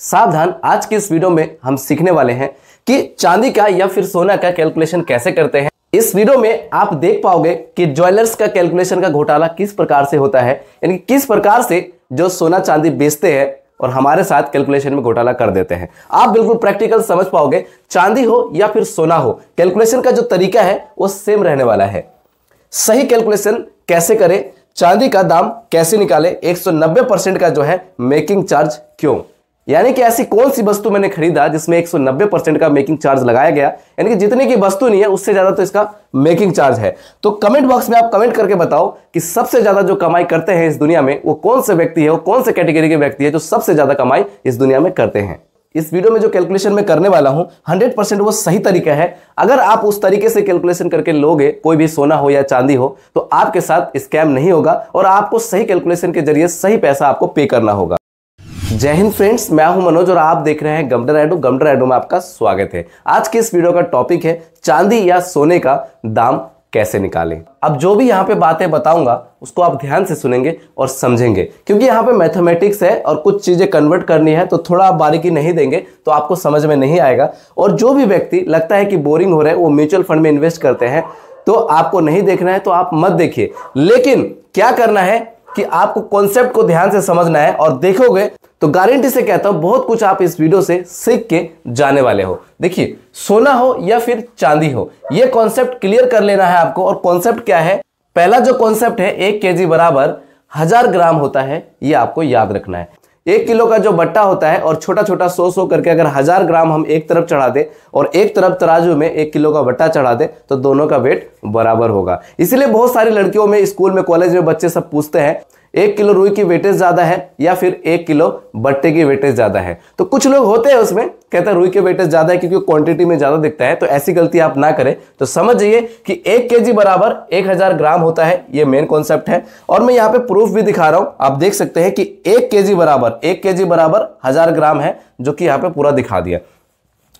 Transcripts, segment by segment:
सावधान आज के इस वीडियो में हम सीखने वाले हैं कि चांदी का या फिर सोना का कैलकुलेशन कैसे करते हैं। इस वीडियो में आप देख पाओगे कि ज्वेलर्स का कैलकुलेशन का घोटाला किस प्रकार से होता है, यानी किस प्रकार से जो सोना चांदी बेचते हैं और हमारे साथ कैलकुलेशन में घोटाला कर देते हैं। आप बिल्कुल प्रैक्टिकल समझ पाओगे, चांदी हो या फिर सोना हो, कैलकुलेशन का जो तरीका है वो सेम रहने वाला है। सही कैलकुलेशन कैसे करें, चांदी का दाम कैसे निकाले 190 परसेंट का जो है मेकिंग चार्ज क्यों? यानी कि ऐसी कौन सी वस्तु मैंने खरीदा जिसमें 190 परसेंट का मेकिंग चार्ज लगाया गया? यानी कि जितने की वस्तु नहीं है, उससे ज़्यादा तो इसका मेकिंग चार्ज है। तो कमेंट बॉक्स में आप कमेंट करके बताओ कि सबसे ज़्यादा जो कमाई करते हैं इस दुनिया में, वो कौन से व्यक्ति है, वो कौन से कैटेगरी के व्यक्ति है जो सबसे ज़्यादा कमाई इस दुनिया में करते हैं? इस वीडियो में जो कैलकुलेशन मैं करने वाला हूँ 100 परसेंट वो सही तरीका है। अगर आप उस तरीके से कैलकुलेशन करके लोगे, कोई भी सोना हो या चांदी हो तो आपके साथ स्कैम नहीं होगा और आपको सही कैलकुलेशन के ज़रिए सही पैसा आपको पे करना होगा। जय हिंद फ्रेंड्स, मैं हूँ मनोज और आप देख रहे हैं गमडर एडो गमडर एडो में आपका स्वागत है। आज के इस वीडियो का टॉपिक है, चांदी या सोने का दाम कैसे निकालें? अब जो भी यहाँ पे बातें बताऊँगा, उसको आप ध्यान से सुनेंगे और समझेंगे। क्योंकि यहाँ पे मैथमेटिक्स है और कुछ चीज़ें कन्वर्ट करनी है तो थोड़ा आप बारीकी नहीं देंगे तो आपको समझ में नहीं आएगा। और जो भी व्यक्ति, लगता है कि बोरिंग हो रहा है, वो म्यूचुअल फंड में इन्वेस्ट करते हैं तो आपको नहीं देखना है तो आप मत देखिए। लेकिन क्या करना है कि आपको कॉन्सेप्ट को ध्यान से समझना है और देखोगे तो गारंटी से कहता हूँ, बहुत कुछ आप इस वीडियो से सीख के जाने वाले हो। देखिए, सोना हो या फिर चांदी हो यह कॉन्सेप्ट क्लियर कर लेना है आपको। और कॉन्सेप्ट क्या है? पहला जो कॉन्सेप्ट है, एक के बराबर हज़ार ग्राम होता है यह आपको याद रखना है। एक किलो का जो बट्टा होता है और छोटा छोटा सो सो करके अगर हज़ार ग्राम हम एक तरफ़ चढ़ा दे और एक तरफ़ तराजू में एक किलो का बट्टा चढ़ा दे तो दोनों का वेट बराबर होगा। इसलिए बहुत सारी लड़कियों में, स्कूल में, कॉलेज में बच्चे सब पूछते हैं एक किलो रुई की वेटेज ज़्यादा है या फिर एक किलो बट्टे की वेटेज ज़्यादा है। तो कुछ लोग होते हैं उसमें, कहते हैं रुई की वेटेज ज़्यादा है क्योंकि क्वांटिटी में ज़्यादा दिखता है तो ऐसी गलती आप ना करें। तो समझ जाइए कि एक के बराबर एक हज़ार ग्राम होता है, ये मेन कॉन्सेप्ट है। और मैं यहाँ पे प्रूफ भी दिखा रहा हूँ। आप देख सकते हैं कि एक के बराबर, एक के बराबर हज़ार ग्राम है, जो कि यहाँ पे पूरा दिखा दिया।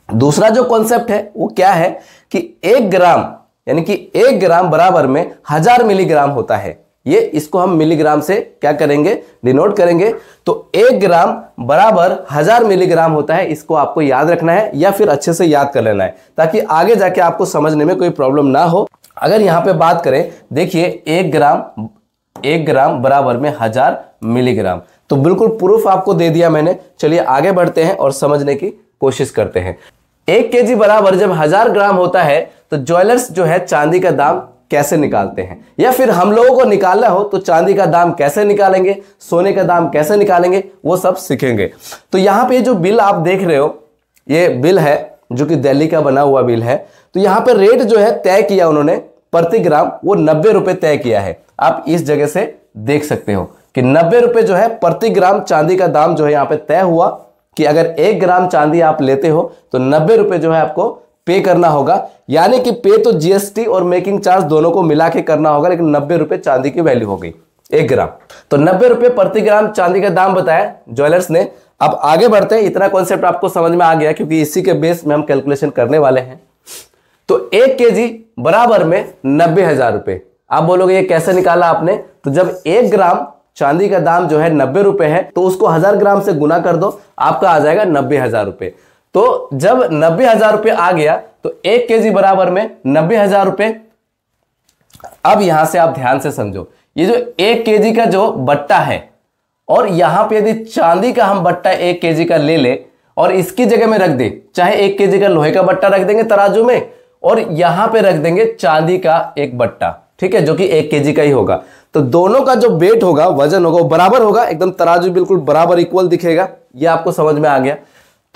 दूसरा जो कॉन्सेप्ट है, वो क्या है कि एक ग्राम, यानी कि एक ग्राम बराबर में हज़ार मिलीग्राम होता है। ये इसको हम मिलीग्राम से क्या करेंगे? डिनोट करेंगे। तो एक ग्राम बराबर हज़ार मिलीग्राम होता है, इसको आपको याद रखना है या फिर अच्छे से याद कर लेना है, ताकि आगे जाके आपको समझने में कोई प्रॉब्लम ना हो। अगर यहाँ पे बात करें, देखिए एक ग्राम एक ग्राम बराबर में हज़ार मिलीग्राम। तो बिल्कुल प्रूफ आपको दे दिया मैंने। चलिए आगे बढ़ते हैं और समझने की कोशिश करते हैं। एक के बराबर जब हज़ार ग्राम होता है तो ज्वेलर्स जो है चांदी का दाम कैसे निकालते हैं? या फिर हम लोगों को निकालना हो तो चांदी का दाम कैसे निकालेंगे, सोने का दाम कैसे निकालेंगे, वो सब सीखेंगे। तो यहाँ पे जो बिल आप देख रहे हो, ये बिल है, जो कि दिल्ली का बना हुआ बिल है। तो यहाँ पे रेट जो है तय किया उन्होंने, प्रति ग्राम, वो नब्बे रुपए तय किया है। आप इस जगह से देख सकते हो कि नब्बे रुपए जो है प्रति ग्राम चांदी का दाम जो है यहाँ पे तय हुआ कि अगर एक ग्राम चांदी आप लेते हो तो नब्बे रुपए जो है आपको पे करना होगा। यानी कि पे तो जीएसटी और मेकिंग चार्ज दोनों को मिला के करना होगा, लेकिन नब्बे रुपए चांदी की वैल्यू हो गई, एक ग्राम। तो नब्बे रुपए प्रति ग्राम चांदी का दाम बताया ज्वेलर्स ने। अब आगे बढ़ते हैं, इतना कॉन्सेप्ट आपको समझ में आ गया, क्योंकि इसी के बेस में हम कैलकुलेशन करने वाले हैं। तो एक के बराबर में नब्बे हज़ार आप बोलोगे, ये कैसे निकाला आपने? तो जब एक ग्राम चांदी का दाम जो है नब्बे रुपए है तो उसको हज़ार ग्राम से गुना कर दो, आपका आ जाएगा नब्बे हज़ार रुपए। तो जब नब्बे हज़ार रुपये आ गया तो एक के जी बराबर में नब्बे हज़ार रुपये। अब यहाँ से आप ध्यान से समझो, ये जो एक के जी का जो बट्टा है, और यहाँ पे यदि चांदी का हम बट्टा एक के जी का ले ले, और इसकी जगह में रख दे, चाहे एक के जी का लोहे का बट्टा रख देंगे तराजू में, और यहाँ पे रख देंगे चांदी का एक बट्टा, ठीक है, जो कि एक के का ही होगा। तो दोनों का जो वेट होगा, वज़न होगा, वो बराबर होगा, एकदम तराजू बिल्कुल बराबर इक्वल दिखेगा, ये आपको समझ में आ गया।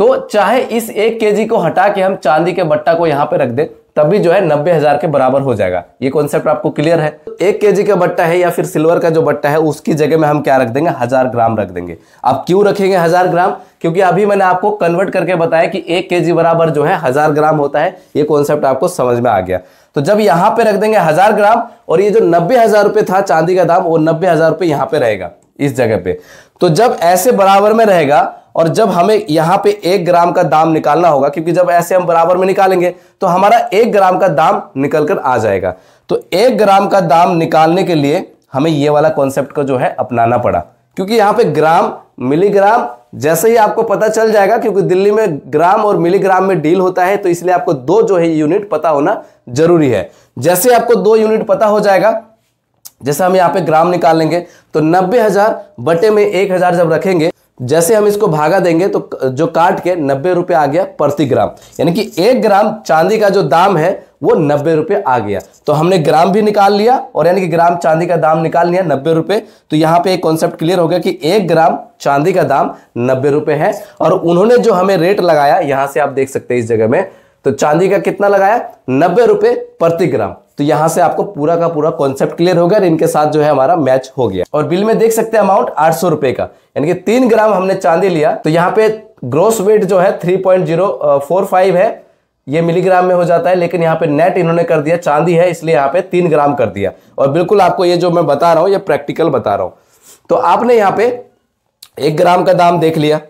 तो चाहे इस एक केजी को हटा के हम चांदी के बट्टा को यहाँ पे रख दे तब भी जो है नब्बे हज़ार के बराबर हो जाएगा। ये कॉन्सेप्ट आपको क्लियर है। एक केजी का बट्टा है या फिर सिल्वर का जो बट्टा है, उसकी जगह में हम क्या रख देंगे? हज़ार ग्राम रख देंगे। अब क्यों रखेंगे हज़ार ग्राम? क्योंकि अभी मैंने आपको कन्वर्ट करके बताया कि एक के बराबर जो है हज़ार ग्राम होता है। ये कॉन्सेप्ट आपको समझ में आ गया। तो जब यहाँ पे रख देंगे हज़ार ग्राम, और ये जो नब्बे हज़ार रुपए था चांदी का दाम, वो नब्बे हज़ार रुपए यहाँ पे रहेगा। इस जगह पे। तो जब ऐसे बराबर में रहेगा और जब हमें यहाँ पे एक ग्राम का दाम निकालना होगा, क्योंकि जब ऐसे हम बराबर में निकालेंगे तो हमारा एक ग्राम का दाम निकल कर आ जाएगा। तो एक ग्राम का दाम निकालने के लिए हमें ये वाला कॉन्सेप्ट को जो है अपनाना पड़ा। क्योंकि यहाँ पे ग्राम, मिलीग्राम, जैसे ही आपको पता चल जाएगा, क्योंकि दिल्ली में ग्राम और मिलीग्राम में डील होता है तो इसलिए आपको दो जो है यूनिट पता होना ज़रूरी है। जैसे आपको दो यूनिट पता हो जाएगा जैसे हम यहाँ पे ग्राम निकाल लेंगे तो नब्बे हज़ार बटे में एक हज़ार जब रखेंगे, जैसे हम इसको भागा देंगे तो जो काट के नब्बे रुपए आ गया प्रति ग्राम। यानी कि एक ग्राम चांदी का जो दाम है, वो नब्बे रुपए आ गया। तो हमने ग्राम भी निकाल लिया, और यानी कि ग्राम चांदी का दाम निकाल लिया नब्बे रुपए तो यहाँ पे एक कॉन्सेप्ट क्लियर हो गया कि एक ग्राम चांदी का दाम नब्बे रुपए है। और उन्होंने जो हमें रेट लगाया, यहाँ से आप देख सकते हैं इस जगह में तो चांदी का कितना लगाया? नब्बे रुपए प्रति ग्राम। तो यहाँ से आपको पूरा का पूरा कॉन्सेप्ट क्लियर हो गया और इनके साथ जो है हमारा मैच हो गया। और बिल में देख सकते हैं अमाउंट आठ सौ रुपए का। यानी कि तीन ग्राम हमने चांदी लिया। तो यहाँ पे ग्रोस वेट जो है three point zero four five है। ये मिलीग्राम में हो जाता है, लेकिन यहाँ पे नेट इन्होंने कर दिया, चांदी है, इसलिए यहाँ पे तीन ग्राम कर दिया। और बिल्कुल आपको ये जो मैं बता रहा हूँ, ये प्रैक्टिकल बता रहा हूँ। तो आपने यहाँ पे एक ग्राम का दाम देख लिया।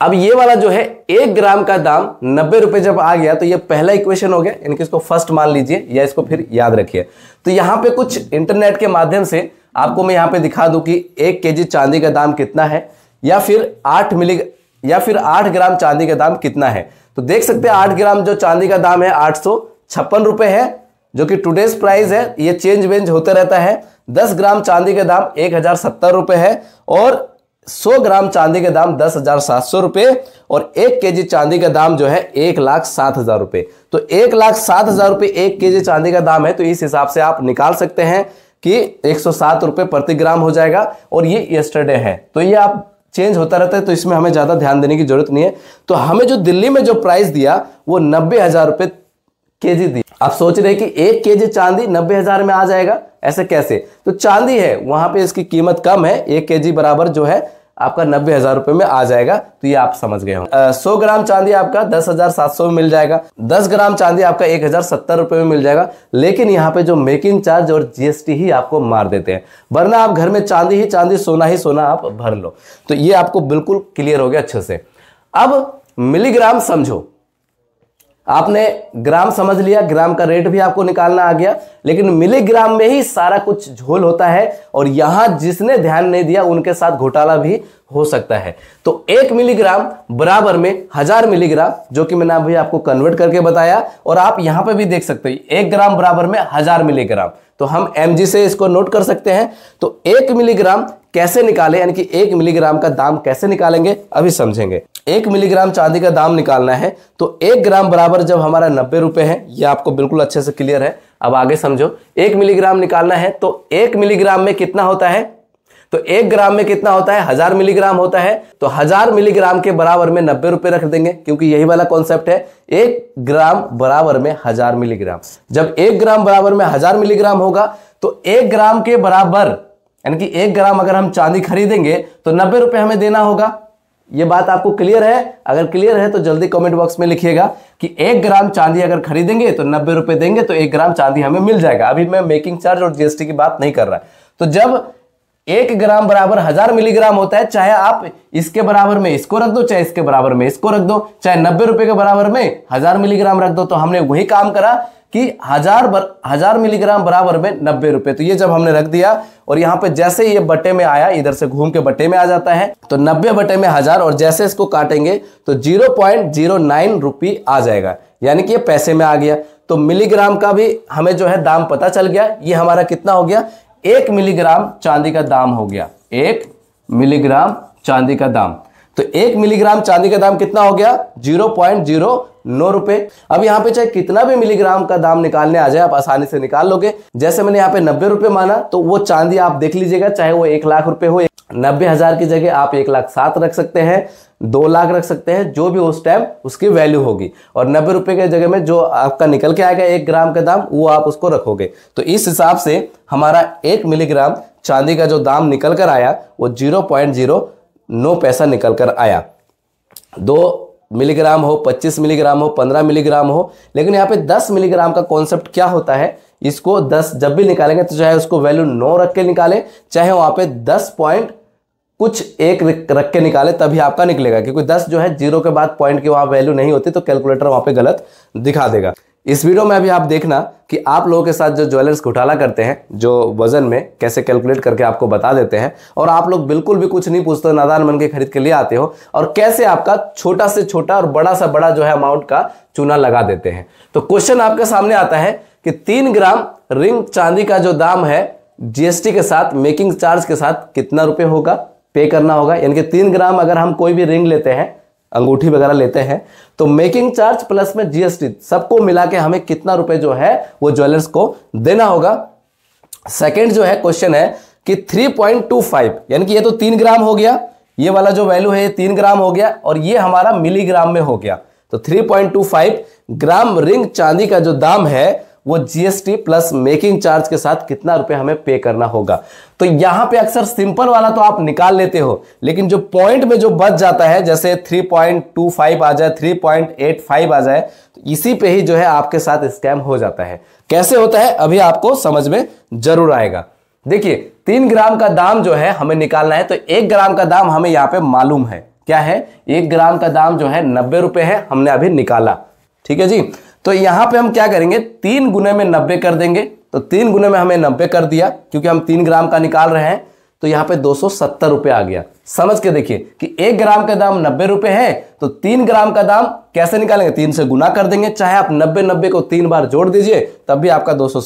अब ये वाला जो है, एक ग्राम का दाम नब्बे रुपए जब आ गया तो ये पहला इक्वेशन हो गया। इनके इसको फ़र्स्ट मान लीजिए या इसको फिर याद रखिए। तो यहाँ पे कुछ इंटरनेट के माध्यम से आपको मैं यहाँ पे दिखा दूँ कि एक केजी चांदी का दाम कितना है, या फिर आठ मिली, या फिर आठ ग्राम चांदी का दाम कितना है। तो देख सकते हैं, आठ ग्राम जो चांदी का दाम है, आठ सौ छप्पन रुपए है, जो कि टूडेज प्राइस है, ये चेंज वेंज होते रहता है। दस ग्राम चांदी का दाम एक हज़ार सत्तर रुपए है, और 100 ग्राम चांदी का दाम दस हज़ार सात सौ रुपए और एक केजी चांदी का दाम जो है एक लाख सात हज़ार रुपए। तो एक लाख सात हज़ार रुपए एक केजी चांदी का दाम है तो इस हिसाब से आप निकाल सकते हैं कि एक सौ सात रुपए प्रति ग्राम हो जाएगा और ये यस्टरडे है। तो ये आप चेंज होता रहता है तो इसमें हमें ज़्यादा ध्यान देने की ज़रूरत नहीं है। तो हमें जो दिल्ली में जो प्राइस दिया, वो नब्बे हज़ार रुपए केजी दी। आप सोच रहे कि एक के जी चांदी नब्बे हज़ार में आ जाएगा, ऐसे कैसे? तो चांदी है, वहाँ पे इसकी कीमत कम है, एक के जी बराबर जो है आपका नब्बे हज़ार रुपए में आ जाएगा तो ये आप समझ गए हो सौ ग्राम चांदी आपका दस हज़ार सात सौ में मिल जाएगा। दस ग्राम चांदी आपका एक हज़ार सत्तर रुपए में मिल जाएगा। लेकिन यहाँ पे जो मेकिंग चार्ज और जीएसटी ही आपको मार देते हैं। वरना आप घर में चांदी ही चांदी, सोना ही सोना आप भर लो। तो ये आपको बिल्कुल क्लियर हो गया अच्छे से। अब मिलीग्राम समझो। आपने ग्राम समझ लिया, ग्राम का रेट भी आपको निकालना आ गया, लेकिन मिलीग्राम में ही सारा कुछ झोल होता है और यहाँ जिसने ध्यान नहीं दिया, उनके साथ घोटाला भी हो सकता है। तो एक मिलीग्राम बराबर में हज़ार मिलीग्राम, जो कि मैंने अभी आपको कन्वर्ट करके बताया, और आप यहाँ पे भी देख सकते हैं, एक ग्राम बराबर में हज़ार मिलीग्राम। तो हम एम से इसको नोट कर सकते हैं। तो एक मिलीग्राम कैसे निकाले, यानी कि एक मिलीग्राम का दाम कैसे निकालेंगे, अभी समझेंगे। एक मिलीग्राम चांदी का दाम निकालना है तो एक ग्राम बराबर जब हमारा नब्बे रुपए है, ये आपको बिल्कुल अच्छे से क्लियर है। अब आगे समझो, एक मिलीग्राम निकालना है तो एक मिलीग्राम में कितना होता है? तो एक ग्राम में कितना होता है? हज़ार मिलीग्राम होता है। तो हज़ार मिलीग्राम के बराबर में नब्बे रुपए रख देंगे, क्योंकि यही वाला कॉन्सेप्ट है। एक ग्राम बराबर में हज़ार मिलीग्राम। जब एक ग्राम बराबर में हज़ार मिलीग्राम होगा तो एक ग्राम के बराबर, यानी कि एक ग्राम अगर हम चांदी खरीदेंगे तो नब्बे रुपए हमें देना होगा। ये बात आपको क्लियर है? अगर क्लियर है तो जल्दी कमेंट बॉक्स में लिखिएगा कि एक ग्राम चांदी अगर खरीदेंगे तो नब्बे रुपए देंगे तो एक ग्राम चांदी हमें मिल जाएगा। अभी मैं मेकिंग चार्ज और जीएसटी की बात नहीं कर रहा। तो जब एक ग्राम बराबर हज़ार मिलीग्राम होता है चाहे आप इसके बराबर में इसको रख दो चाहे इसके बराबर में इसको रख दो चाहे नब्बे रुपए के बराबर में हज़ार मिलीग्राम रख दो। तो हमने वही काम करा कि हज़ार बर, हज़ार मिलीग्राम बराबर में नब्बे रुपए। तो ये जब हमने रख दिया और यहाँ पे जैसे ये बटे में आया इधर से घूम के बटे में आ जाता है तो नब्बे बटे में हज़ार और जैसे इसको काटेंगे तो zero point zero nine rupee आ जाएगा। यानी कि ये पैसे में आ गया। तो मिलीग्राम का भी हमें जो है दाम पता चल गया ये हमारा कितना हो गया? एक मिलीग्राम चांदी का दाम हो गया। एक मिलीग्राम चांदी का दाम। तो एक मिलीग्राम चांदी का दाम कितना हो गया? ज़ीरो पॉइंट ज़ीरो नौ रुपए। अब यहाँ पे चाहे कितना भी मिलीग्राम का दाम निकालने आ जाए, आप आसानी से निकाल लोगे। जैसे मैंने यहाँ पे नब्बे रुपए माना तो वो चांदी आप देख लीजिएगा, चाहे वो एक लाख रुपए हो नब्बे हज़ार की जगह आप एक लाख सात रख सकते हैं। दो लाख रख सकते हैं, जो भी उस टाइम उसकी वैल्यू होगी। और नब्बे रुपए के जगह में जो आपका निकल के आएगा एक ग्राम का दाम, वो आप उसको रखोगे। तो इस हिसाब से हमारा एक मिलीग्राम चांदी का जो दाम निकल कर आया, वो ज़ीरो पॉइंट ज़ीरो नौ पैसा निकल कर आया। दो मिलीग्राम हो 25 मिलीग्राम हो 15 मिलीग्राम हो, लेकिन यहाँ पे 10 मिलीग्राम का कॉन्सेप्ट क्या होता है? इसको 10 जब भी निकालेंगे तो चाहे उसको वैल्यू 9 रख के निकाले, चाहे वहाँ पे 10 पॉइंट कुछ एक रख के निकाले, तभी आपका निकलेगा। क्योंकि 10 जो है, ज़ीरो के बाद पॉइंट की वहाँ वैल्यू नहीं होती तो कैलकुलेटर वहाँ पे गलत दिखा देगा। इस वीडियो में अभी आप देखना कि आप लोगों के साथ जो ज्वेलर्स घोटाला करते हैं, जो वज़न में कैसे कैलकुलेट करके आपको बता देते हैं, और आप लोग बिल्कुल भी कुछ नहीं पूछते, नादान मन के खरीद के लिए आते हो, और कैसे आपका छोटा से छोटा और बड़ा सा बड़ा जो है अमाउंट का चूना लगा देते हैं। तो क्वेश्चन आपके सामने आता है कि तीन ग्राम रिंग चांदी का जो दाम है जीएसटी के साथ मेकिंग चार्ज के साथ कितना रुपए होगा? पे करना होगा। यानी कि तीन ग्राम अगर हम कोई भी रिंग लेते हैं, अंगूठी वगैरह लेते हैं तो मेकिंग चार्ज प्लस में जीएसटी सबको मिला के हमें कितना रुपए जो है वो ज्वेलर्स को देना होगा। सेकेंड जो है क्वेश्चन है कि 3.25 यानी कि ये तो तीन ग्राम हो गया, ये वाला जो वैल्यू है ये तीन ग्राम हो गया और ये हमारा मिलीग्राम में हो गया। तो 3.25 ग्राम रिंग चांदी का जो दाम है वो जीएसटी प्लस मेकिंग चार्ज के साथ कितना रुपए हमें पे करना होगा। तो यहाँ पे अक्सर सिंपल वाला तो आप निकाल लेते हो, लेकिन जो पॉइंट में जो बच जाता है, जैसे 3.25 आ जाए 3.85 आ जाए तो इसी पे ही जो है आपके साथ स्कैम हो जाता है। कैसे होता है, अभी आपको समझ में ज़रूर आएगा। देखिए, तीन ग्राम का दाम जो है हमें निकालना है तो एक ग्राम का दाम हमें यहाँ पे मालूम है। क्या है? एक ग्राम का दाम जो है नब्बे रुपए है, हमने अभी निकाला। ठीक है जी? तो यहाँ पे हम क्या करेंगे? तीन गुने में नब्बे कर देंगे। तो तीन गुने में हमें नब्बे कर दिया, क्योंकि हम तीन ग्राम का निकाल रहे हैं तो यहाँ पे दो सौ आ गया। समझ के देखिए कि एक ग्राम का दाम नब्बे रुपए है तो तीन ग्राम का दाम कैसे निकालेंगे? तीन से गुना कर देंगे। चाहे आप नब्बे नब्बे को तीन बार जोड़ दीजिए, तब भी आपका दो सौ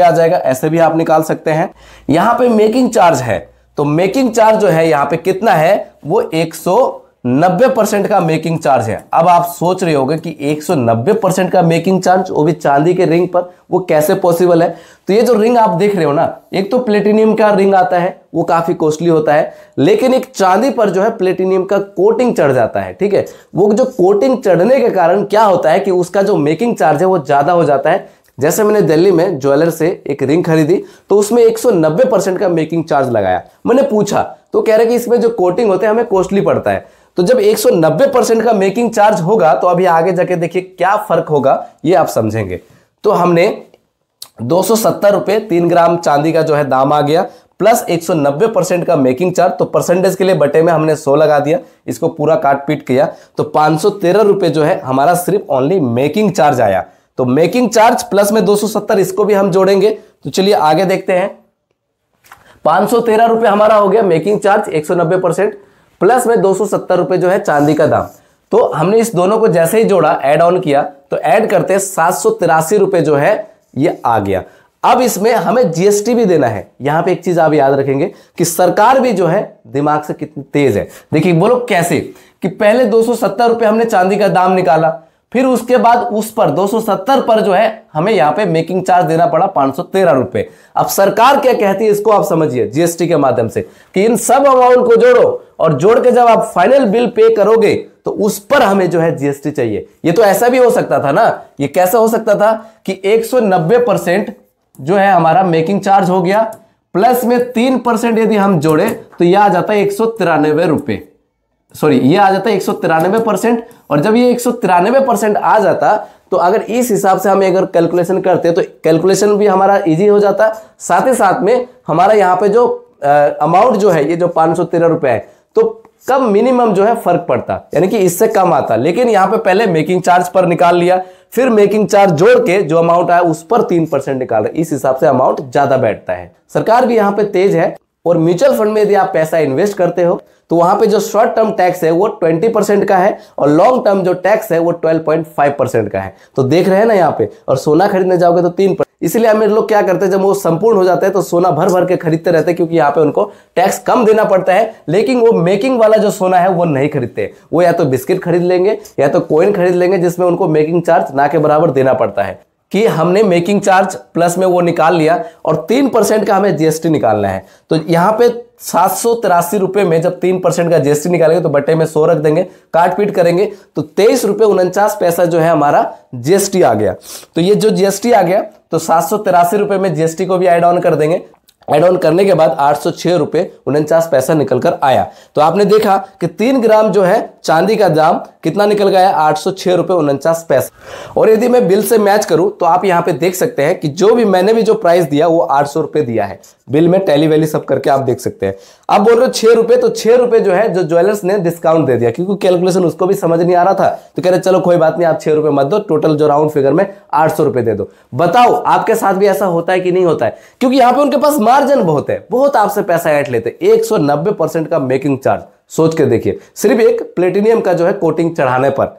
आ जाएगा। ऐसे भी आप निकाल सकते हैं। यहाँ पे मेकिंग चार्ज है। तो मेकिंग चार्ज जो है, यहाँ पे कितना है? वो एक सौ नब्बे परसेंट का मेकिंग चार्ज है। अब आप सोच रहे होंगे कि 190 परसेंट का मेकिंग चार्ज वो भी चांदी के रिंग पर, वो कैसे पॉसिबल है? तो ये जो रिंग आप देख रहे हो ना, एक तो प्लेटिनियम का रिंग आता है, वो काफ़ी कॉस्टली होता है, लेकिन एक चांदी पर जो है प्लेटिनियम का कोटिंग चढ़ जाता है, ठीक है? वो जो कोटिंग चढ़ने के कारण क्या होता है कि उसका जो मेकिंग चार्ज है, वो ज़्यादा हो जाता है। जैसे मैंने दिल्ली में ज्वेलर से एक रिंग खरीदी तो उसमें 190 परसेंट का मेकिंग चार्ज लगाया। मैंने पूछा तो कह रहे कि इसमें जो कोटिंग होते हैं, हमें कॉस्टली पड़ता है। तो जब 190 परसेंट का मेकिंग चार्ज होगा तो अभी आगे जाके देखिए क्या फ़र्क होगा, ये आप समझेंगे। तो हमने दो रुपए तीन ग्राम चांदी का जो है दाम आ गया प्लस 190 परसेंट का मेकिंग चार्ज तो परसेंटेज के लिए बटे में हमने 100 लगा दिया, इसको पूरा काट पीट किया तो पाँच रुपए जो है हमारा सिर्फ़ ओनली मेकिंग चार्ज आया। तो मेकिंग चार्ज प्लस में 270 इसको भी हम जोड़ेंगे। तो चलिए आगे देखते हैं। पाँच रुपए हमारा हो गया मेकिंग चार्ज 190 परसेंट। प्लस में दो सौ जो है चांदी का दाम। तो हमने इस दोनों को जैसे ही जोड़ा एड ऑन किया तो ऐड करते सात सौ रुपए जो है, ये आ गया। अब इसमें हमें जीएसटी भी देना है। यहाँ पे एक चीज़ आप याद रखेंगे कि सरकार भी जो है, दिमाग से कितनी तेज है। देखिए बोलो कैसे? कि पहले दो रुपए हमने चांदी का दाम निकाला, फिर उसके बाद उस पर 270 पर जो है, हमें यहाँ पे मेकिंग चार्ज देना पड़ा पाँच रुपए। अब सरकार क्या कहती है, इसको आप समझिए जीएसटी के माध्यम से, कि इन सब अमाउंट को जोड़ो और जोड़ के जब आप फाइनल बिल पे करोगे तो उस पर हमें जो है जीएसटी चाहिए। ये तो ऐसा भी हो सकता था ना? ये कैसा हो सकता था कि 190 परसेंट जो है हमारा मेकिंग चार्ज हो गया प्लस में तीन परसेंट यदि हम जोड़े तो यह आ जाता है एक सौ तिरानवे सॉरी ये आ जाता है एक सौ तिरानवे परसेंट। और जब ये एक सौ तिरानवे परसेंट आ जाता तो अगर इस हिसाब से हम अगर कैलकुलेशन करते तो कैलकुलेशन भी हमारा इजी हो जाता। साथ ही साथ में हमारा यहाँ पे जो अमाउंट जो है, ये जो पाँच सौ तेरह रुपए है तो कब मिनिमम जो है फ़र्क पड़ता? यानी कि इससे कम आता। लेकिन यहाँ पे पहले मेकिंग चार्ज पर निकाल लिया, फिर मेकिंग चार्ज जोड़ के जो अमाउंट आया उस पर तीन परसेंट निकाल रहे। इस हिसाब से अमाउंट ज़्यादा बैठता है। सरकार भी यहाँ पे तेज है और म्यूचुअल फंड में यदि आप पैसा इन्वेस्ट करते हो तो वहाँ पे जो शॉर्ट टर्म टैक्स है, वो 20 परसेंट का है और लॉन्ग टर्म जो टैक्स है, वो 12.5 परसेंट का है। तो देख रहे हैं ना यहाँ पे, और सोना खरीदने जाओगे तो तीन इसलिए अमीर लोग क्या करते हैं, जब वो संपूर्ण हो जाते हैं तो सोना भर भर के खरीदते रहते हैं, क्योंकि यहाँ पे उनको टैक्स कम देना पड़ता है, लेकिन वो मेकिंग वाला जो सोना है, वो नहीं खरीदते। वो या तो बिस्किट खरीद लेंगे, या तो कोइन खरीद लेंगे, जिसमें उनको मेकिंग चार्ज ना के बराबर देना पड़ता है। कि हमने मेकिंग चार्ज प्लस में वो निकाल लिया और तीन परसेंट का हमें जीएसटी निकालना है। तो यहाँ पे सात सौ तिरासी रुपए में जब तीन परसेंट का जीएसटी निकालेंगे तो बटे में सो रख देंगे काट पीट करेंगे तो तेईस रुपए उनचास पैसा जो है हमारा जीएसटी आ गया। तो ये जो जीएसटी आ गया तो सात सौ तिरासी रुपए में जीएसटी को भी एड ऑन कर देंगे। एड ऑन करने के बाद आठ सौ छह रुपए उनचास पैसा निकलकर आया। तो आपने देखा कि तीन ग्राम जो है, चांदी का दाम कितना निकल गया? आठ सौ छह रुपए उनचास पैसा। और यदि मैं बिल से मैच करूँ तो आप यहाँ पे देख सकते हैं कि जो भी मैंने भी जो प्राइस दिया, वो आठ सौ रुपए दिया है। बिल में टैली वैली सब करके आप देख सकते हैं। आप बोल रहे हो छह रुपए तो छह रुपए जो है, जो ज्वेलर्स ने डिस्काउंट दे दिया, क्योंकि कैलकुलेशन उसको भी समझ नहीं आ रहा था। तो कह रहे, चलो, कोई बात नहीं, आप छह रुपए मत दो टोटल जो राउंड फिगर में आठ सौ रुपए दे दो। बताओ, आपके साथ भी ऐसा होता है कि नहीं होता है? क्योंकि यहाँ पे उनके पास मार्जिन बहुत है, बहुत आपसे पैसा ऐट लेते एक का मेकिंग चार्ज सोच के देखिए। सिर्फ़ एक प्लेटिनियम का जो है कोटिंग चढ़ाने पर।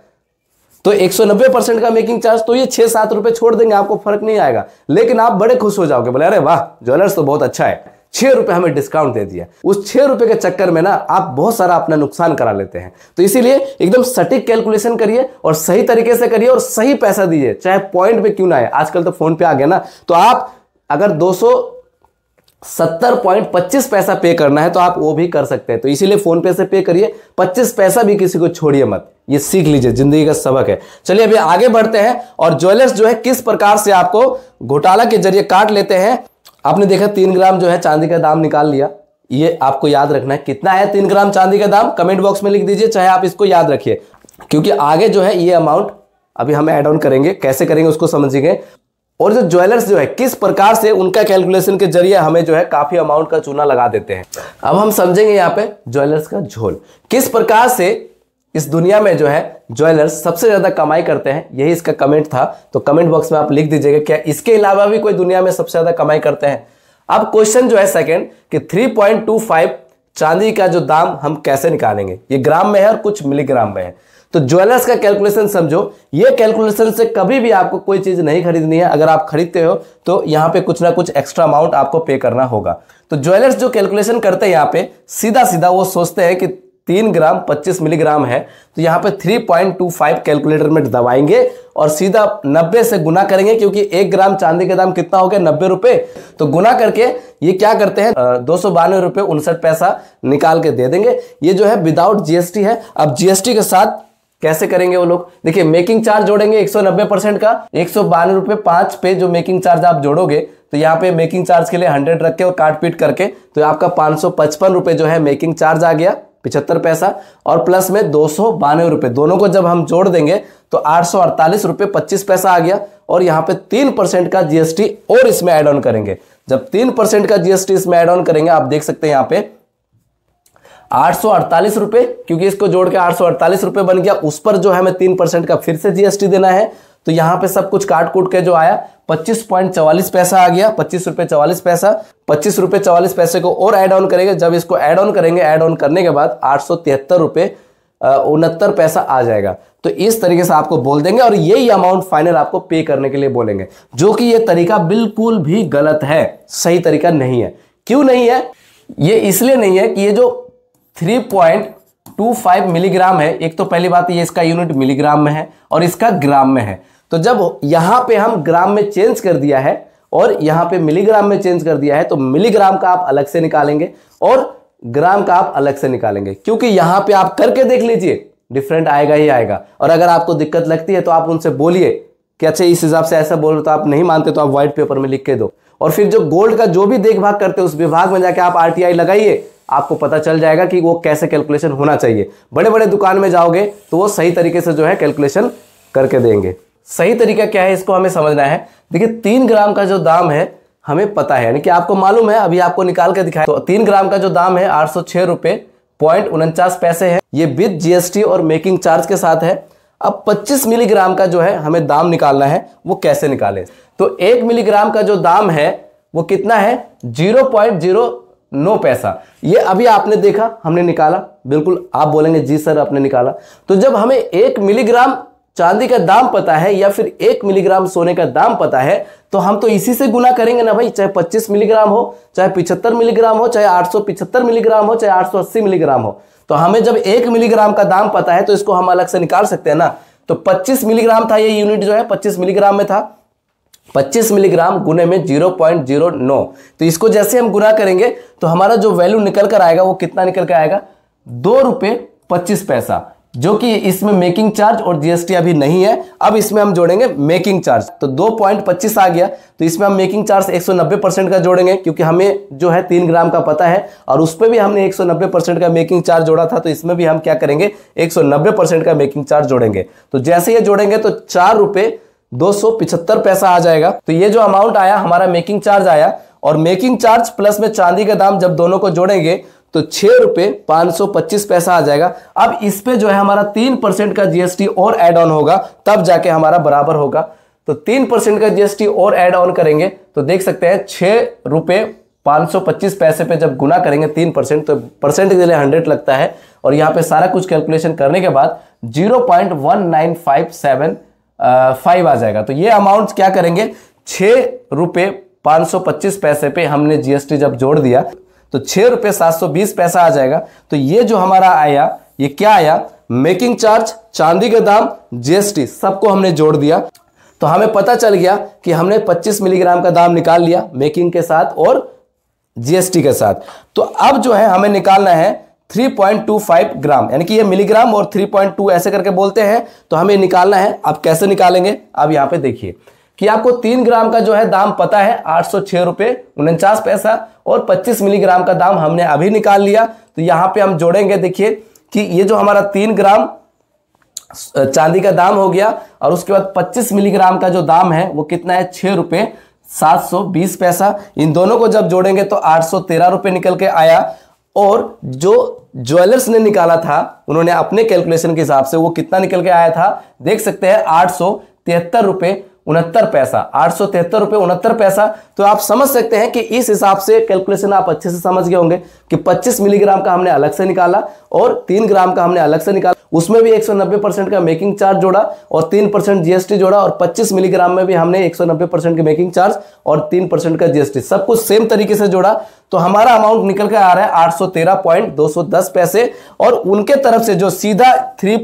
तो 190 परसेंट का मेकिंग चार्ज तो ये छह सात रुपए छोड़ देंगे, आपको फ़र्क नहीं आएगा। लेकिन आप बड़े खुश हो जाओगे, बोले, अरे वाह ज्वेलर्स तो बहुत अच्छा है। छह रुपए हमें डिस्काउंट दे दिया। उस छह रुपए के चक्कर में ना, आप बहुत सारा अपना नुकसान करा लेते हैं। तो इसीलिए एकदम सटीक कैलकुलेशन करिए और सही तरीके से करिए और सही पैसा दीजिए, चाहे पॉइंट पे क्यों ना आए। आजकल तो फ़ोन पे आ गया ना तो आप अगर दो सौ सत्तर पॉइंट पच्चीस पैसा पे करना है तो आप वो भी कर सकते हैं। तो इसीलिए फ़ोन पे से पे करिए। पच्चीस पैसा भी किसी को छोड़िए मत। ये सीख लीजिए, ज़िंदगी का सबक है। चलिए अभी आगे बढ़ते हैं और ज्वेलर्स जो है, किस प्रकार से आपको घोटाला के ज़रिए काट लेते हैं? आपने देखा तीन ग्राम जो है चांदी का दाम निकाल लिया। ये आपको याद रखना है। कितना है तीन ग्राम चांदी का दाम? कमेंट बॉक्स में लिख दीजिए, चाहे आप इसको याद रखिए। क्योंकि आगे जो है ये अमाउंट अभी हम एड ऑन करेंगे। कैसे करेंगे उसको समझिए और जो ज्वेलर्स जो है, किस प्रकार से उनका कैलकुलेशन के ज़रिए हमें जो है काफ़ी अमाउंट का चूना लगा देते हैं। अब हम समझेंगे यहाँ पे ज्वेलर्स का झोल। किस प्रकार से इस दुनिया में जो है ज्वेलर्स सबसे ज़्यादा कमाई करते हैं, यही इसका कमेंट था। तो कमेंट बॉक्स में आप लिख दीजिएगा, क्या इसके अलावा भी कोई दुनिया में सबसे ज़्यादा कमाई करते हैं? अब क्वेश्चन जो है सेकंड कि 3.25 चांदी का जो दाम हम कैसे निकालेंगे? ये ग्राम में है और कुछ मिलीग्राम में है। तो ज्वेलर्स का कैलकुलेशन समझो, ये कैलकुलेशन से कभी भी आपको कोई चीज़ नहीं खरीदनी है। अगर आप खरीदते हो तो यहाँ पे कुछ ना कुछ एक्स्ट्रा अमाउंट आपको पे करना होगा। तो ज्वेलर्स जो कैलकुलेशन करते हैं यहाँ पे सीधा सीधा वो सोचते हैं कि तीन ग्राम पच्चीस मिलीग्राम है तो यहाँ पे 3.25 कैलकुलेटर में दबाएँगे और सीधा 90 से गुना करेंगे, क्योंकि एक ग्राम चांदी का दाम कितना हो गया? नब्बे रुपए। तो गुना करके ये क्या करते हैं? दो सौ बानवे रुपए उनसठ पैसा निकाल के दे देंगे। ये जो है विदाउट जीएसटी है। अब जीएसटी के साथ कैसे करेंगे वो लोग? देखिए मेकिंग चार्ज जोड़ेंगे 190 परसेंट का, एक सौ बानवे रुपए पाँच पे जो मेकिंग चार्ज आप जोड़ोगे तो यहाँ पे मेकिंग चार्ज के लिए हंड्रेड रख के और काट पीट करके तो आपका पाँच सौ पचपन रुपए जो है मेकिंग चार्ज आ गया, पिछहत्तर पैसा, और प्लस में दो सौ बानवे रुपए। दोनों को जब हम जोड़ देंगे तो आठ सौ अड़तालीस रुपए, पच्चीस पैसा आ गया, और यहाँ पे तीन परसेंट का जीएसटी और इसमें एड ऑन करेंगे। जब तीन परसेंट का जीएसटी इसमें एड ऑन करेंगे, आप देख सकते हैं यहाँ पे आठ सौ अड़तालीस रुपए, क्योंकि इसको जोड़ के आठ सौ अड़तालीस रुपए बन गया, उस पर जो है हमें तीन परसेंट का फिर से जीएसटी देना है। तो यहाँ पे सब कुछ काट कूट के जो आया, पच्चीस पॉइंट चवालीस पैसा आ गया, पच्चीस रुपए चवालीस पैसा। पच्चीस रुपए चवालीस पैसे को और ऐड ऑन करेंगे। जब इसको ऐड ऑन करेंगे ऐड ऑन करने के बाद आठ सौ तिहत्तर रुपए उनहत्तर पैसा आ जाएगा। तो इस तरीके से आपको बोल देंगे और यही अमाउंट फाइनल आपको पे करने के लिए बोलेंगे, जो कि ये तरीका बिल्कुल भी गलत है, सही तरीका नहीं है। क्यों नहीं है? ये इसलिए नहीं है कि ये जो 3.25 मिलीग्राम है। एक तो पहली बात ये इसका यूनिट मिलीग्राम में है और इसका ग्राम में है। तो जब यहाँ पे हम ग्राम में चेंज कर दिया है और यहाँ पे मिलीग्राम में चेंज कर दिया है तो मिलीग्राम का आप अलग से निकालेंगे और ग्राम का आप अलग से निकालेंगे। क्योंकि यहाँ पे आप करके देख लीजिए डिफरेंट आएगा ही आएगा। और अगर आपको दिक्कत लगती है तो आप उनसे बोलिए कि अच्छा इस हिसाब से ऐसा बोल रहे तो आप नहीं मानते तो आप व्हाइट पेपर में लिख के दो। और फिर जो गोल्ड का जो भी देखभाल करते हैं, उस विभाग में जाके आप आरटीआई लगाइए आपको पता चल जाएगा कि वो कैसे कैलकुलेशन होना चाहिए। बड़े बड़े दुकान में जाओगे तो वो सही तरीके से जो है कैलकुलेशन करके देंगे। सही तरीका क्या है इसको हमें समझना है? देखिए, तीन ग्राम का जो दाम है, हमें पता है। यानी कि आपको मालूम है, अभी आपको निकाल के दिखाया तो तीन ग्राम का जो दाम है, आठ सौ छह रुपए पॉइंट उनचास पैसे है। ये विद जीएसटी और मेकिंग चार्ज के साथ है। अब 25 मिलीग्राम का जो है, हमें दाम निकालना है, वो कैसे निकाले? तो एक मिलीग्राम का जो दाम है, वो कितना है? ज़ीरो पॉइंट ज़ीरो नो पैसा। ये अभी आपने देखा, हमने निकाला। बिल्कुल, आप बोलेंगे, जी सर, आपने निकाला। तो जब हमें एक मिलीग्राम चांदी का दाम पता है या फिर एक मिलीग्राम सोने का दाम पता है तो हम तो इसी से गुना करेंगे ना भाई। चाहे 25 मिलीग्राम हो, चाहे पिछहत्तर मिलीग्राम हो, चाहे 875 मिलीग्राम हो, चाहे 880 मिलीग्राम हो। तो हमें जब एक मिलीग्राम का दाम पता है तो इसको हम अलग से निकाल सकते हैं ना। तो 25 मिलीग्राम था ये यूनिट जो है 25 मिलीग्राम में था। 25 मिलीग्राम गुने में 0.09 तो इसको जैसे हम गुना करेंगे तो हमारा जो वैल्यू निकल कर आएगा वो कितना निकल कर आएगा? दो रुपए पच्चीस पैसा, जो कि इसमें मेकिंग चार्ज और जीएसटी अभी नहीं है। अब इसमें हम जोड़ेंगे मेकिंग चार्ज। तो दो पॉइंट पच्चीस आ गया तो इसमें हम मेकिंग चार्ज 190 परसेंट का जोड़ेंगे, क्योंकि हमें जो है तीन ग्राम का पता है, और उस पर भी हमने 190 परसेंट का मेकिंग चार्ज जोड़ा था तो इसमें भी हम क्या करेंगे? 190 परसेंट का मेकिंग चार्ज जोड़ेंगे। तो जैसे ये जोड़ेंगे तो चार रुपए दो पैसा आ जाएगा। तो ये जो अमाउंट आया, हमारा मेकिंग चार्ज आया और मेकिंग चार्ज प्लस में चांदी का दाम जब दोनों को जोड़ेंगे तो छह रुपए पाँच सौ पच्चीस पैसा आ जाएगा। अब इस पे जो है हमारा तीन परसेंट का जीएसटी और एड ऑन होगा, तब जाके हमारा बराबर होगा। तो तीन परसेंट का जीएसटी और एड ऑन करेंगे तो देख सकते हैं छह रुपए पाँच सौ पच्चीस पैसे पे जब गुना करेंगे तीन परसेंट तो परसेंट के लिए हंड्रेड लगता है। और यहाँ पे सारा कुछ कैलकुलेशन करने के बाद zero point one nine five seven five आ जाएगा। तो ये अमाउंट क्या करेंगे? छह रुपए पाँच सौ पच्चीस पैसे पे हमने जीएसटी जब जोड़ दिया तो छह रुपए सात सौ बीस पैसा आ जाएगा। तो ये जो हमारा आया, ये क्या आया? मेकिंग चार्ज चांदी का दाम जीएसटी सबको हमने जोड़ दिया। तो हमें पता चल गया कि हमने 25 मिलीग्राम का दाम निकाल लिया मेकिंग के साथ और जीएसटी के साथ। तो अब जो है, हमें निकालना है 3.25 ग्राम, यानी कि ये मिलीग्राम और 3.2 ऐसे करके बोलते हैं तो हमें निकालना है। अब कैसे निकालेंगे? अब यहाँ पे देखिए कि आपको तीन ग्राम का जो है दाम पता है, आठ सौ छह रुपए उनचास पैसा और 25 मिलीग्राम का दाम हमने अभी निकाल लिया। तो यहाँ पे हम जोड़ेंगे, देखिए कि ये जो हमारा तीन ग्राम चांदी का दाम हो गया और उसके बाद 25 मिलीग्राम का जो दाम है, वो कितना है? छह रुपए सात सौ बीस पैसा। इन दोनों को जब जोड़ेंगे तो आठ सौ तेरह रुपए निकल के आया। और जो ज्वेलर्स ने निकाला था, उन्होंने अपने कैलकुलेशन के हिसाब से वो कितना निकल के आया था, देख सकते हैं आठ सौ तिहत्तर रुपए उनहत्तर पैसा, आठ सौ तिहत्तर रुपए उनहत्तर पैसा। तो आप समझ सकते हैं कि इस हिसाब से कैलकुलेशन आप अच्छे से समझ गए होंगे कि 25 मिलीग्राम का हमने अलग से निकाला और तीन ग्राम का हमने अलग से निकाला। उसमें भी 190 परसेंट का मेकिंग चार्ज जोड़ा और तीन परसेंट जीएसटी जोड़ा और 25 मिलीग्राम में भी हमने 190 परसेंट की मेकिंग चार्ज और तीन परसेंट का जीएसटी सब कुछ सेम तरीके से जोड़ा। तो हमारा अमाउंट निकल कर आ रहा है आठ पैसे और उनके तरफ़ से जो सीधा थ्री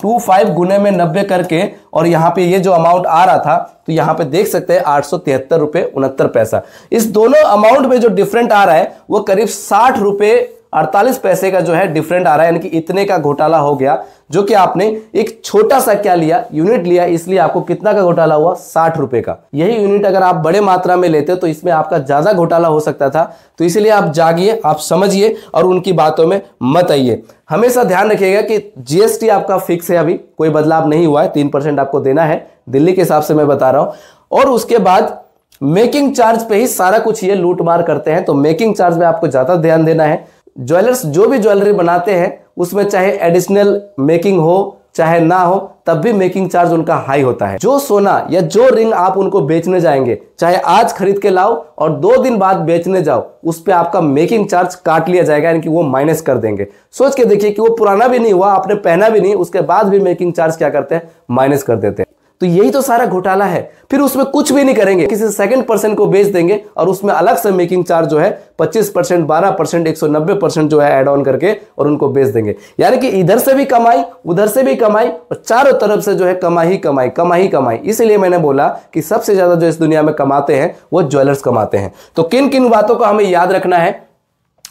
टू फाइव गुने में नब्बे करके और यहाँ पे ये जो अमाउंट आ रहा था तो यहाँ पे देख सकते हैं आठ सौ तिहत्तर रुपये उनहत्तर पैसा। इस दोनों अमाउंट में जो डिफरेंट आ रहा है, वो करीब साठ रुपए अड़तालीस पैसे का जो है डिफरेंट आ रहा है, यानी कि इतने का घोटाला हो गया, जो कि आपने एक छोटा सा क्या लिया यूनिट लिया, इसलिए आपको कितना का घोटाला हुआ? साठ रुपए का। यही यूनिट अगर आप बड़े मात्रा में लेते तो इसमें आपका ज़्यादा घोटाला हो सकता था। तो इसलिए आप जागिए, आप समझिए और उनकी बातों में मत आइए। हमेशा ध्यान रखिएगा कि जीएसटी आपका फिक्स है अभी, कोई बदलाव नहीं हुआ है, तीन परसेंट आपको देना है। दिल्ली के हिसाब से मैं बता रहा हूँ। और उसके बाद मेकिंग चार्ज पे ही सारा कुछ ये लूट मार करते हैं तो मेकिंग चार्ज में आपको ज़्यादा ध्यान देना है। ज्वेलर्स जो भी ज्वेलरी बनाते हैं, उसमें चाहे एडिशनल मेकिंग हो, चाहे ना हो, तब भी मेकिंग चार्ज उनका हाई होता है। जो सोना या जो रिंग आप उनको बेचने जाएँगे, चाहे आज खरीद के लाओ और दो दिन बाद बेचने जाओ, उस पर आपका मेकिंग चार्ज काट लिया जाएगा, यानी कि वो माइनस कर देंगे। सोच के देखिए कि वो पुराना भी नहीं हुआ, आपने पहना भी नहीं, उसके बाद भी मेकिंग चार्ज क्या करते हैं? माइनस कर देते हैं। तो यही तो सारा घोटाला है। फिर उसमें कुछ भी नहीं करेंगे। किसी सेकंड पर्सन को बेच देंगे और उसमें अलग से मेकिंग चार्ज जो है 25 परसेंट, बारह परसेंट, एक परसेंट जो है एड ऑन करके और उनको बेच देंगे। यानी कि इधर से भी कमाई, उधर से भी कमाई और चारों तरफ़ से जो है कमाई कमाई कमाई कमाई। इसलिए मैंने बोला कि सबसे ज़्यादा जो इस दुनिया में कमाते हैं, वो ज्वेलर्स कमाते हैं। तो किन किन बातों को हमें याद रखना है?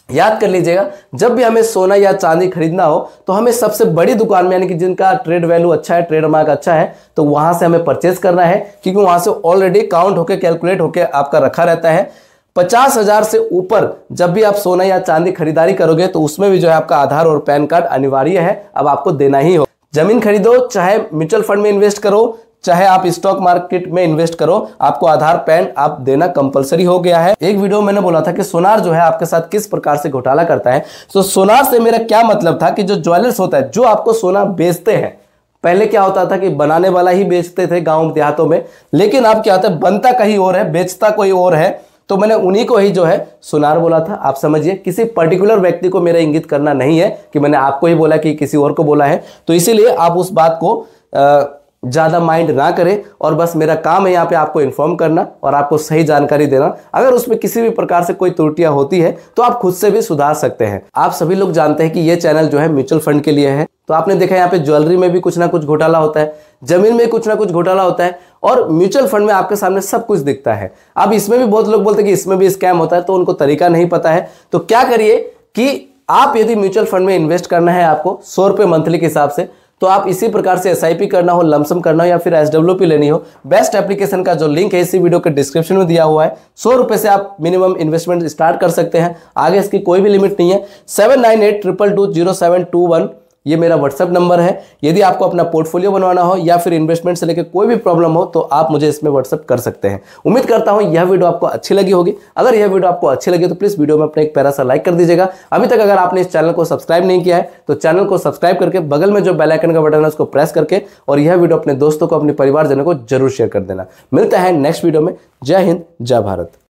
याद कर लीजिएगा, जब भी हमें सोना या चांदी खरीदना हो तो हमें सबसे बड़ी दुकान में, यानी कि जिनका ट्रेड वैल्यू अच्छा है ट्रेड मार्क अच्छा है तो वहाँ से हमें परचेज करना है, क्योंकि वहाँ से ऑलरेडी काउंट होकर कैलकुलेट होकर आपका रखा रहता है। पचास हज़ार से ऊपर, जब भी आप सोना या चांदी खरीदारी करोगे तो उसमें भी जो है आपका आधार और पैन कार्ड अनिवार्य है, अब आपको देना ही हो। ज़मीन खरीदो, चाहे म्यूचुअल फंड में इन्वेस्ट करो चाहे आप स्टॉक मार्केट में इन्वेस्ट करो आपको आधार पैन आप देना कंपलसरी हो गया है। एक वीडियो मैंने बोला था कि सोनार जो है आपके साथ किस प्रकार से घोटाला करता है। तो सोनार से मेरा क्या मतलब था कि जो ज्वेलर्स होता है जो आपको सोना बेचते हैं पहले क्या होता था कि बनाने वाला ही बेचते थे गाँव देहातों में लेकिन अब क्या होता है बनता कहीं और है बेचता कोई और है तो मैंने उन्हीं को ही जो है सुनार बोला था। आप समझिए किसी पर्टिकुलर व्यक्ति को मेरा इंगित करना नहीं है कि मैंने आपको ही बोला कि किसी और को बोला है। तो इसीलिए आप उस बात को आ, ज़्यादा माइंड ना करें और बस मेरा काम है यहाँ पे आपको इन्फॉर्म करना और आपको सही जानकारी देना। अगर उसमें किसी भी प्रकार से कोई त्रुटियाँ होती है तो आप खुद से भी सुधार सकते हैं। आप सभी लोग जानते हैं कि ये चैनल जो है म्यूचुअल फंड के लिए है। तो आपने देखा यहाँ पे ज्वेलरी में भी कुछ ना कुछ घोटाला होता है, ज़मीन में कुछ ना कुछ घोटाला होता है और म्यूचुअल फंड में आपके सामने सब कुछ दिखता है। अब इसमें भी बहुत लोग बोलते हैं कि इसमें भी स्कैम होता है तो उनको तरीका नहीं पता है। तो क्या करिए कि आप यदि म्यूचुअल फंड में इन्वेस्ट करना है आपको, सौ रुपए मंथली के हिसाब से तो आप इसी प्रकार से एसआईपी करना हो लमसम करना हो या फिर एस लेनी हो बेस्ट एप्लीकेशन का जो लिंक है इसी वीडियो के डिस्क्रिप्शन में दिया हुआ है। सौ रुपए से आप मिनिमम इन्वेस्टमेंट स्टार्ट कर सकते हैं। आगे इसकी कोई भी लिमिट नहीं है। Seven nine eight triple two zero seven two one ये मेरा व्हाट्सअप नंबर है। यदि आपको अपना पोर्टफोलियो बनवाना हो या फिर इन्वेस्टमेंट से लेकर कोई भी प्रॉब्लम हो तो आप मुझे इसमें व्हाट्सअप कर सकते हैं। उम्मीद करता हूँ यह वीडियो आपको अच्छी लगी होगी। अगर यह वीडियो आपको अच्छी लगी तो प्लीज़ वीडियो में अपने एक पैरा सा लाइक कर दीजिएगा। अभी तक अगर आपने इस चैनल को सब्सक्राइब नहीं किया है तो चैनल को सब्सक्राइब करके बगल में जो बेलाइकन का बटन है, उसको प्रेस करके और यह वीडियो अपने दोस्तों को, अपने परिवारजनों को ज़रूर शेयर कर देना। मिलता है नेक्स्ट वीडियो में। जय हिंद, जय भारत।